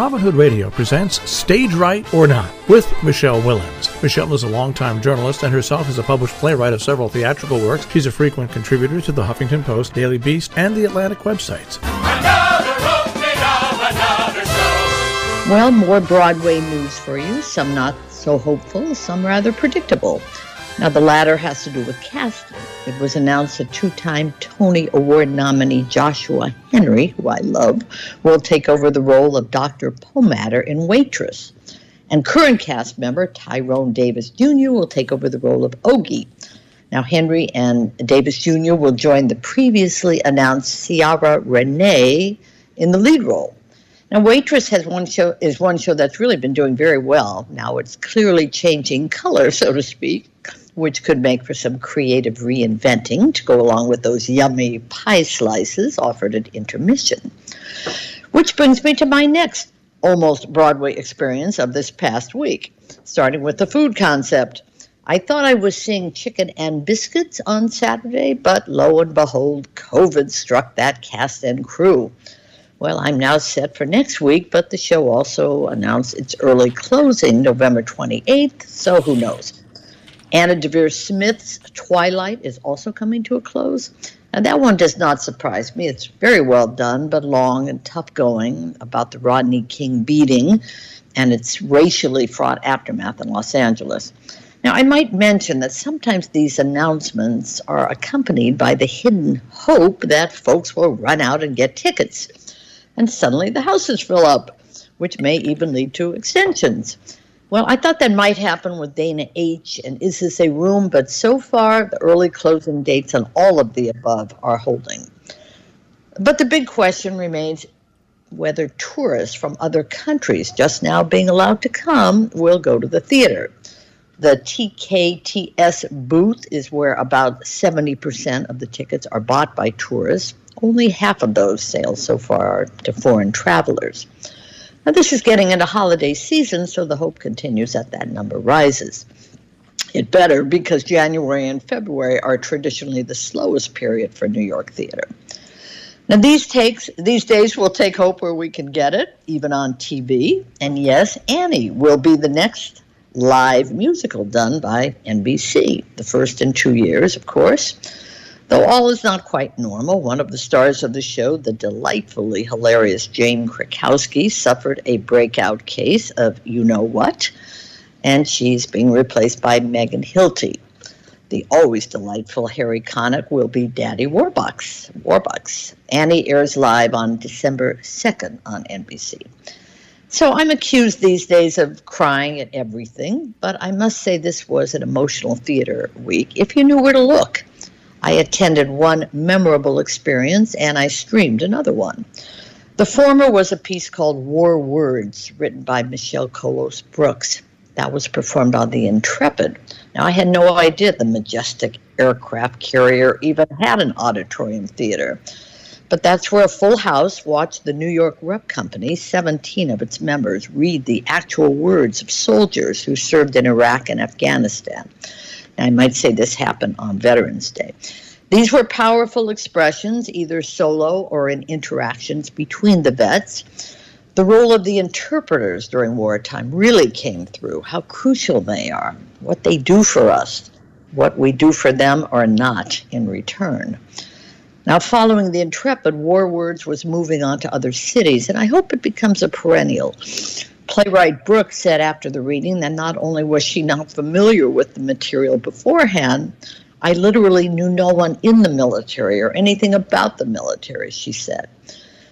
Robin Hood Radio presents Stage Right or Not with Michele Willens. Michele is a longtime journalist and herself is a published playwright of several theatrical works. She's a frequent contributor to the Huffington Post, Daily Beast, and the Atlantic websites. Well, more Broadway news for you, some not so hopeful, some rather predictable. Now, the latter has to do with casting. It was announced that two time Tony Award nominee Joshua Henry, who I love, will take over the role of Dr. Pomatter in Waitress. And current cast member Tyrone Davis Jr. will take over the role of Ogie. Now, Henry and Davis Jr. will join the previously announced Ciara Renée in the lead role. Now, Waitress has one show is one show that's really been doing very well. Now it's clearly changing color, so to speak which could make for some creative reinventing to go along with those yummy pie slices offered at intermission. Which brings me to my next almost Broadway experience of this past week, starting with the food concept. I thought I was seeing chicken and biscuits on Saturday, but lo and behold, COVID struck that cast and crew. Well, I'm now set for next week, but the show also announced its early closing November 28th, so who knows? Anna Deavere Smith's Twilight is also coming to a close. And that one does not surprise me. It's very well done, but long and tough going about the Rodney King beating and its racially fraught aftermath in Los Angeles. Now, I might mention that sometimes these announcements are accompanied by the hidden hope that folks will run out and get tickets. And suddenly the houses fill up, which may even lead to extensions. Well, I thought that might happen with Dana H. and Is This a Room? But so far, the early closing dates on all of the above are holding. But the big question remains whether tourists from other countries just now being allowed to come will go to the theater. The TKTS booth is where about 70% of the tickets are bought by tourists. Only half of those sales so far are to foreign travelers. Now, this is getting into holiday season, so the hope continues that that number rises. It better because January and February are traditionally the slowest period for New York theater. Now these takes these days we'll take hope where we can get it, even on TV. And yes, Annie will be the next live musical done by NBC, the first in two years, of course. Though all is not quite normal, one of the stars of the show, the delightfully hilarious Jane Krakowski, suffered a breakout case of you know what, and she's being replaced by Megan Hilty. The always delightful Harry Connick will be Daddy Warbucks. Warbucks. Annie airs live on December 2nd on NBC. So I'm accused these days of crying at everything, but I must say this was an emotional theater week if you knew where to look. I attended one memorable experience and I streamed another one. The former was a piece called War Words, written by Michelle Colos Brooks. That was performed on the Intrepid. Now, I had no idea the majestic aircraft carrier even had an auditorium theater. But that's where a full house watched the New York Rep Company, 17 of its members, read the actual words of soldiers who served in Iraq and Afghanistan. I might say this happened on Veterans Day. These were powerful expressions, either solo or in interactions between the vets. The role of the interpreters during wartime really came through, how crucial they are, what they do for us, what we do for them or not in return. Now, following the Intrepid, War Words was moving on to other cities, and I hope it becomes a perennial. Playwright Brooks said after the reading that not only was she not familiar with the material beforehand, I literally knew no one in the military or anything about the military, she said.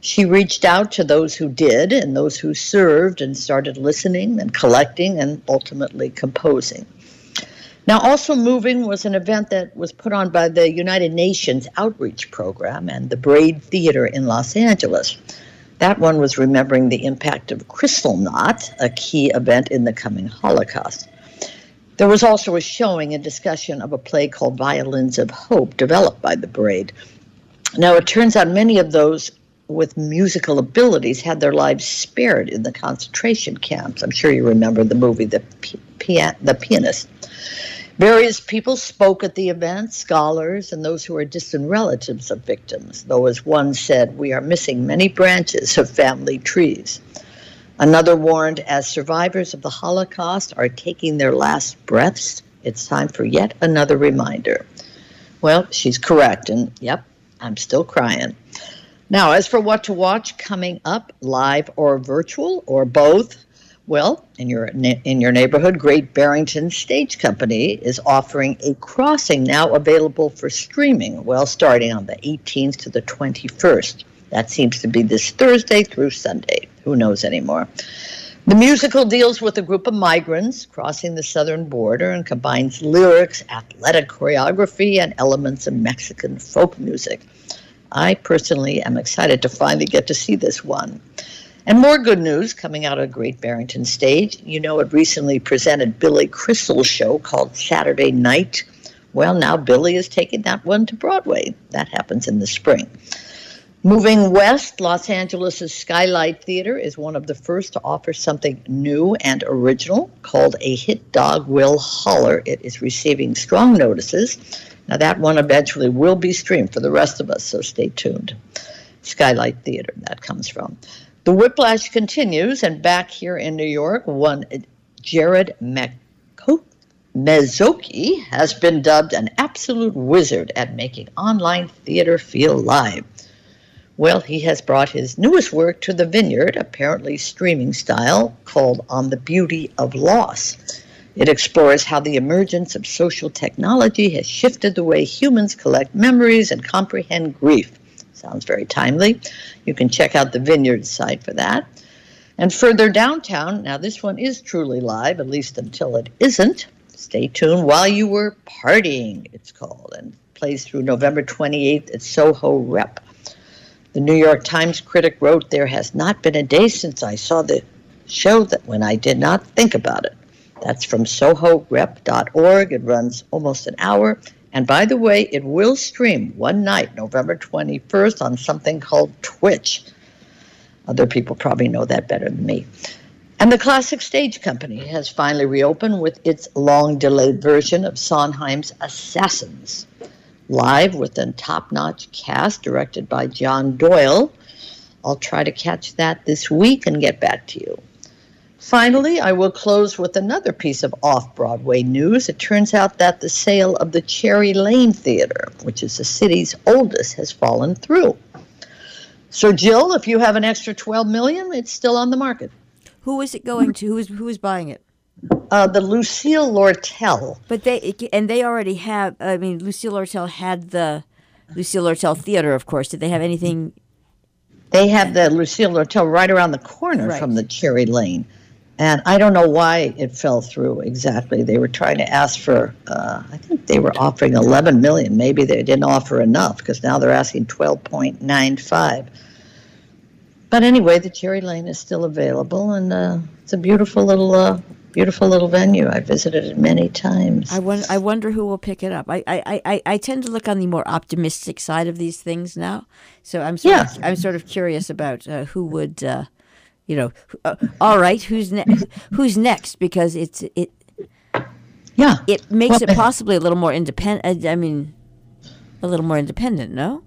She reached out to those who did and those who served and started listening and collecting and ultimately composing. Now, also moving was an event that was put on by the United Nations Outreach Program and the Braid Theater in Los Angeles. That one was remembering the impact of Kristallnacht, a key event in the coming Holocaust. There was also a showing and discussion of a play called Violins of Hope, developed by the Braid. Now, it turns out many of those with musical abilities had their lives spared in the concentration camps. I'm sure you remember the movie The, the Pianist. Various people spoke at the event, scholars and those who are distant relatives of victims, though, as one said, we are missing many branches of family trees. Another warned as survivors of the Holocaust are taking their last breaths, it's time for yet another reminder. Well, she's correct, and yep, I'm still crying. Now, as for what to watch coming up, live or virtual or both, well, in your in your neighborhood, Great Barrington Stage Company is offering a crossing now available for streaming. Well, starting on the 18th to the 21st. That seems to be this Thursday through Sunday. Who knows anymore? The musical deals with a group of migrants crossing the southern border and combines lyrics, athletic choreography, and elements of Mexican folk music. I personally am excited to finally get to see this one. And more good news coming out of Great Barrington Stage. You know, it recently presented Billy Crystal's show called Saturday Night. Well, now Billy is taking that one to Broadway. That happens in the spring. Moving west, Los Angeles' Skylight Theater is one of the first to offer something new and original called A Hit Dog Will Holler. It is receiving strong notices. Now, that one eventually will be streamed for the rest of us, so stay tuned. Skylight Theater, that comes from. The whiplash continues, and back here in New York, one Jared Mezzocchi has been dubbed an absolute wizard at making online theater feel live. Well, he has brought his newest work to the vineyard, apparently streaming style, called On the Beauty of Loss. It explores how the emergence of social technology has shifted the way humans collect memories and comprehend grief. Sounds very timely. You can check out the Vineyard site for that. And further downtown, now this one is truly live, at least until it isn't. Stay tuned while you were partying, it's called, and plays through November 28th at Soho Rep. The New York Times critic wrote, There has not been a day since I saw the show that when I did not think about it. That's from sohorep.org. It runs almost an hour and by the way, it will stream one night, November 21st, on something called Twitch. Other people probably know that better than me. And the Classic Stage Company has finally reopened with its long delayed version of Sondheim's Assassins. Live with a top notch cast directed by John Doyle. I'll try to catch that this week and get back to you. Finally, I will close with another piece of off Broadway news. It turns out that the sale of the Cherry Lane Theater, which is the city's oldest, has fallen through. So, Jill, if you have an extra 12 million, it's still on the market. Who is it going to? Who is who is buying it? Uh, the Lucille Lortel. But they and they already have. I mean, Lucille Lortel had the Lucille Lortel Theater, of course. Did they have anything? They have the Lucille Lortel right around the corner right. from the Cherry Lane. And I don't know why it fell through exactly. They were trying to ask for, uh, I think they were offering 11 million. Maybe they didn't offer enough because now they're asking 12.95. But anyway, the Cherry Lane is still available, and uh, it's a beautiful little, uh, beautiful little venue. I've visited it many times. I wonder, I wonder who will pick it up. I, I, I, I tend to look on the more optimistic side of these things now, so I'm sort yeah. of, I'm sort of curious about uh, who would uh, you know, uh, all right, who's next? Who's next? Because it's it. Yeah, it makes well, it possibly a little more independent. I mean, a little more independent. No.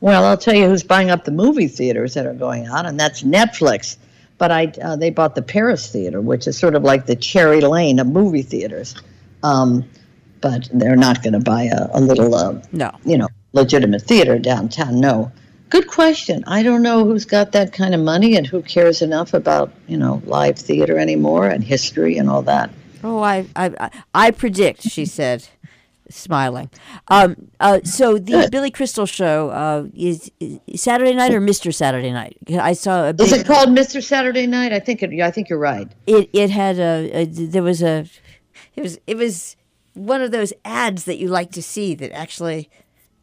Well, I'll tell you who's buying up the movie theaters that are going on, and that's Netflix. But I, uh, they bought the Paris Theater, which is sort of like the Cherry Lane of movie theaters. Um, but they're not going to buy a, a little, uh, no, you know, legitimate theater downtown. No. Good question. I don't know who's got that kind of money and who cares enough about, you know, live theater anymore and history and all that. Oh, I, I, I predict, she said, smiling. Um, uh, so the Good. Billy Crystal show uh, is, is, Saturday night or Mr. Saturday Night? I saw a. Big, is it called Mr. Saturday Night? I think it. I think you're right. It it had a, a there was a it was it was one of those ads that you like to see that actually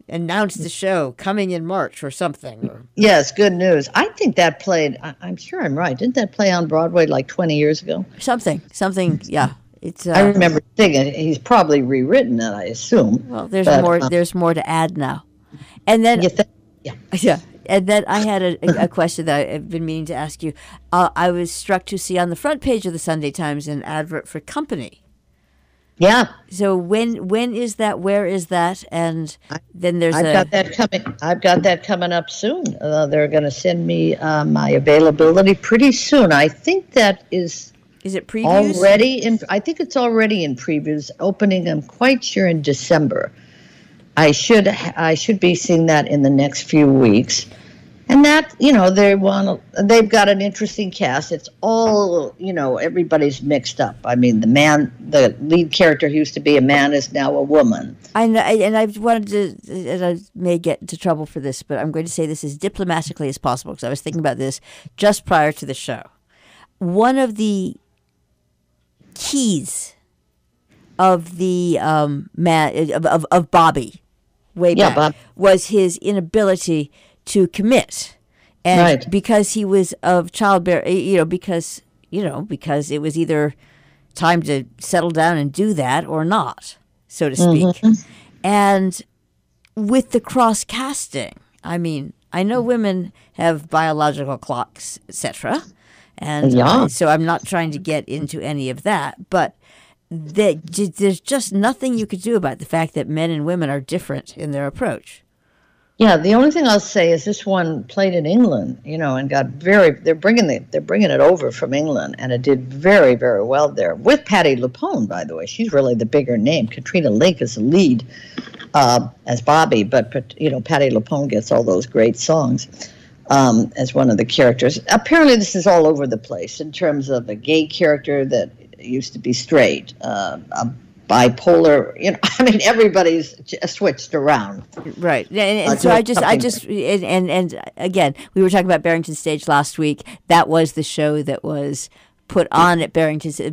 announced the show coming in March or something. Or... Yes, good news. I think that played. I, am sure I'm right. Didn't that play on Broadway like 20 years ago? Something, something. Yeah, it's. Uh, I remember thinking he's probably rewritten it. I assume. Well, there's but, more. Um, there's more to add now, and then. Th- yeah. Yeah. And then I had a, a, question that I've been meaning to ask you. Uh, I was struck to see on the front page of the Sunday Times an advert for Company. Yeah. So when when is that? Where is that? And then there's I've a got that coming. I've got that coming up soon. Uh, they're going to send me uh, my availability pretty soon. I think that is is it previews already in. I think it's already in previews. Opening, I'm quite sure in December. I should I should be seeing that in the next few weeks and that you know they want they've got an interesting cast it's all you know everybody's mixed up i mean the man the lead character who used to be a man is now a woman I know, and I wanted to, and I may get into trouble for this, but I'm going to say this as diplomatically as possible because I was thinking about this just prior to the show. One of the keys of the um, man of, of, of Bobby way Yeah, back Bob. was his inability to commit, and Right. because he was of childbearing, you know, because you know, because it was either time to settle down and do that or not, so to speak. Mm-hmm. And with the cross casting, I mean, I know women have biological clocks, etc. And Yeah. uh, so I'm not trying to get into any of that, but that there's just nothing you could do about the fact that men and women are different in their approach. Yeah the only thing i'll say is this one played in england you know and got very they're bringing the, they're bringing it over from england and it did very very well there. With Patti LuPone by the way she's really the bigger name. Katrina Lenk is the lead uh, as bobby but, but you know Patti LuPone gets all those great songs um, as one of the characters. Apparently this is all over the place in terms of a gay character that used to be straight uh, a bipolar you know i mean everybody's switched around Right. And, and Uh, so I just, I just, and, and, and again, we were talking about Barrington Stage last week. That was the show that was put on at Barrington's uh,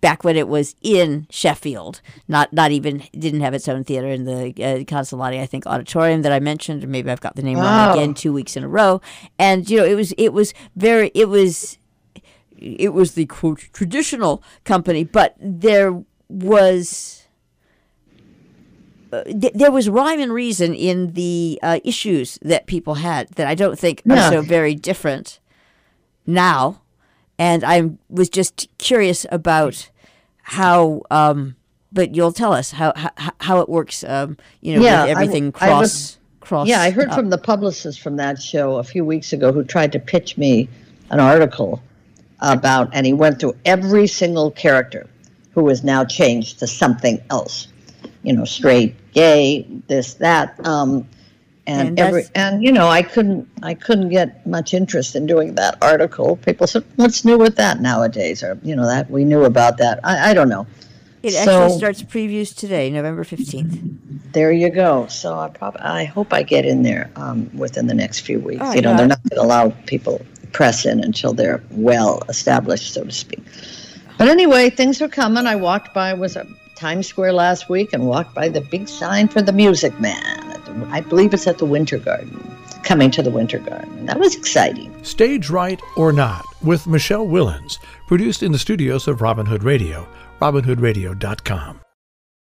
back when it was in Sheffield. Not, not even didn't have its own theater in the uh, Consolati, I think, auditorium that I mentioned, or maybe I've got the name wrong again. Two weeks in a row, and you know, it was, it was very, it was it was the quote traditional company, but there was uh, th- there was rhyme and reason in the uh, issues that people had that I don't think Yeah. are so very different now, and I was just curious about how. Um, but you'll tell us how how, how it works. Um, you know, Yeah, with everything I cross was- cross. Yeah, I heard up. from the publicist from that show a few weeks ago who tried to pitch me an article about, and he went through every single character who is now changed to something else. You know, straight, gay, this, that, um, and, And every, and you know, I couldn't, I couldn't get much interest in doing that article. People said, "What's new with that nowadays?" Or you know, that we knew about that. I, I don't know. It actually so- starts previews today, November fifteenth. There you go. So I prob- I hope I get in there um, within the next few weeks. Oh, you know, yeah. they're not going to allow people press in until they're well established, so to speak. But anyway, things are coming. I walked by was at Times Square last week and walked by the big sign for the Music Man. The, I believe it's at the Winter Garden. Coming to the Winter Garden. That was exciting. Stage Right or Not with Michele Willens, produced in the studios of Robin Hood Radio, robinhoodradio.com.